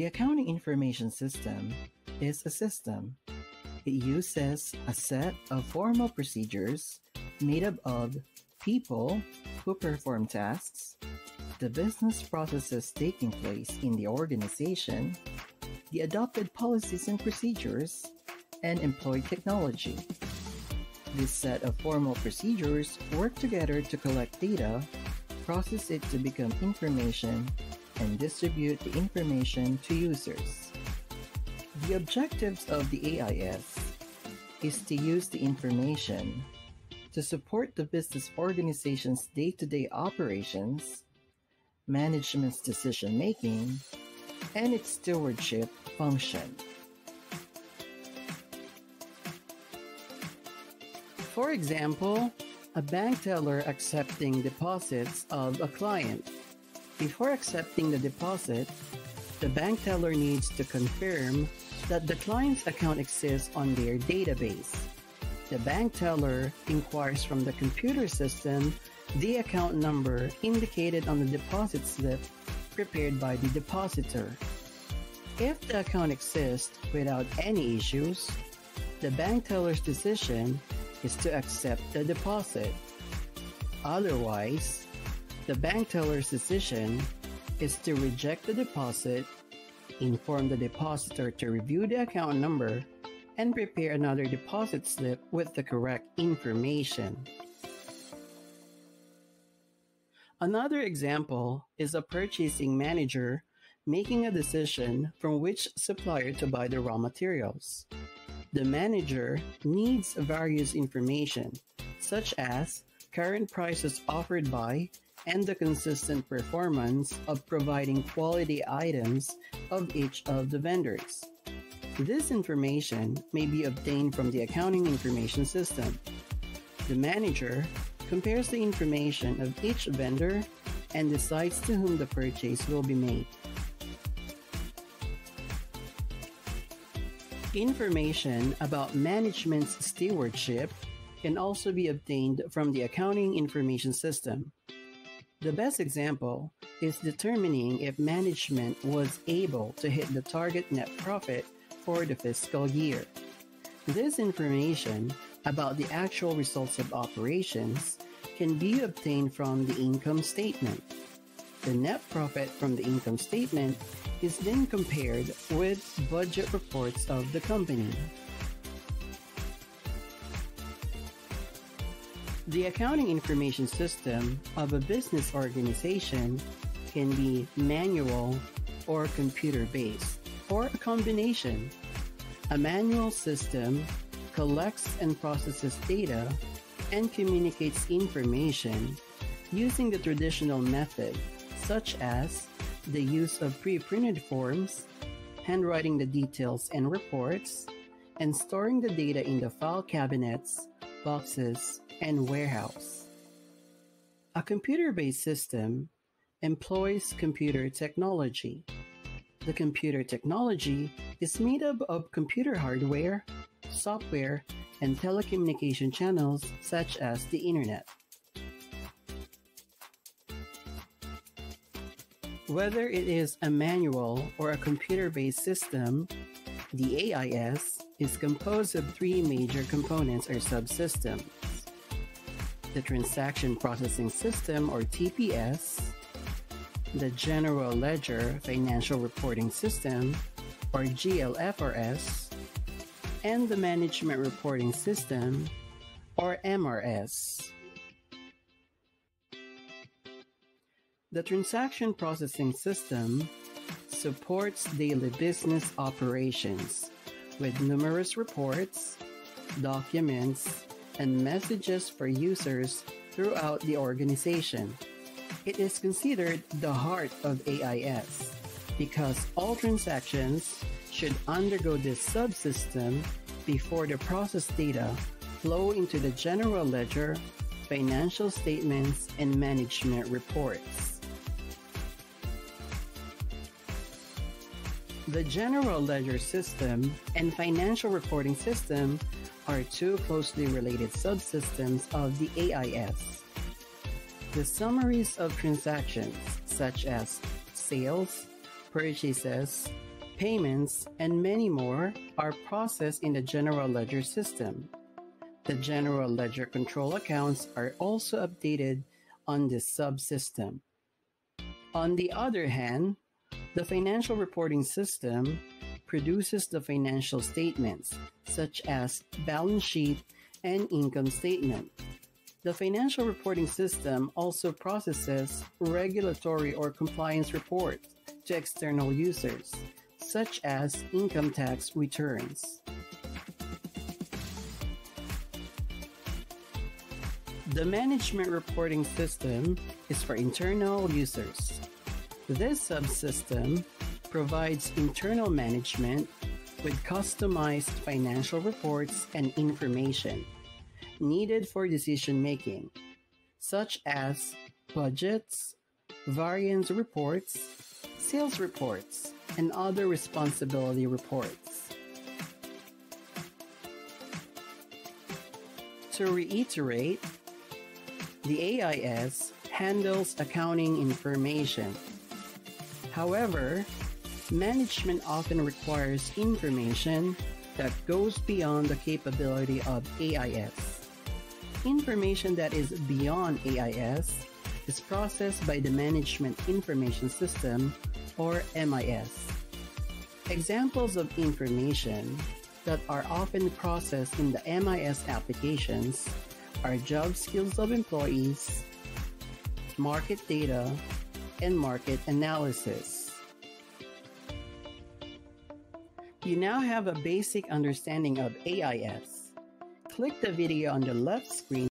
information system is a system. It uses a set of formal procedures made up of people who perform tasks, the business processes taking place in the organization, the adopted policies and procedures, and employed technology. This set of formal procedures work together to collect data, process it to become information, and distribute the information to users. The objectives of the AIS is to use the information to support the business organization's day-to-day operations, management's decision-making, and its stewardship function. For example, a bank teller accepting deposits of a client. Before accepting the deposit, the bank teller needs to confirm that the client's account exists on their database. The bank teller inquires from the computer system the account number indicated on the deposit slip prepared by the depositor. If the account exists without any issues, the bank teller's decision is to accept the deposit. Otherwise, the bank teller's decision is to reject the deposit, inform the depositor to review the account number, and prepare another deposit slip with the correct information. Another example is a purchasing manager making a decision from which supplier to buy the raw materials. The manager needs various information, such as current prices offered by and the consistent performance of providing quality items of each of the vendors. This information may be obtained from the accounting information system. The manager compares the information of each vendor and decides to whom the purchase will be made. Information about management's stewardship can also be obtained from the accounting information system. The best example is determining if management was able to hit the target net profit for the fiscal year. This information about the actual results of operations can be obtained from the income statement. The net profit from the income statement is then compared with budget reports of the company. The accounting information system of a business organization can be manual or computer based, or a combination. A manual system collects and processes data and communicates information using the traditional method, such as the use of pre-printed forms, handwriting the details and reports, and storing the data in the file cabinets, boxes, and warehouse. A computer-based system employs computer technology. The computer technology is made up of computer hardware, software, and telecommunication channels such as the Internet. Whether it is a manual or a computer-based system, the AIS is composed of three major components or subsystems. The Transaction Processing System or TPS, the General Ledger Financial Reporting System or GLFRS, and the Management Reporting System or MRS. The transaction processing system supports daily business operations with numerous reports, documents, and messages for users throughout the organization. It is considered the heart of AIS because all transactions should undergo this subsystem before the processed data flow into the general ledger, financial statements, and management reports. The General Ledger System and Financial Reporting System are two closely related subsystems of the AIS. The summaries of transactions, such as sales, purchases, payments, and many more are processed in the general ledger system. The general ledger control accounts are also updated on this subsystem. On the other hand, the financial reporting system produces the financial statements, such as balance sheet and income statement. The financial reporting system also processes regulatory or compliance reports to external users, such as income tax returns. The management reporting system is for internal users. This subsystem provides internal management with customized financial reports and information needed for decision making, such as budgets, variance reports, sales reports, and other responsibility reports. To reiterate, the AIS handles accounting information. However, management often requires information that goes beyond the capability of AIS. Information that is beyond AIS is processed by the Management Information System or MIS. Examples of information that are often processed in the MIS applications are job skills of employees, market data, and market analysis. You now have a basic understanding of AIS. Click the video on the left screen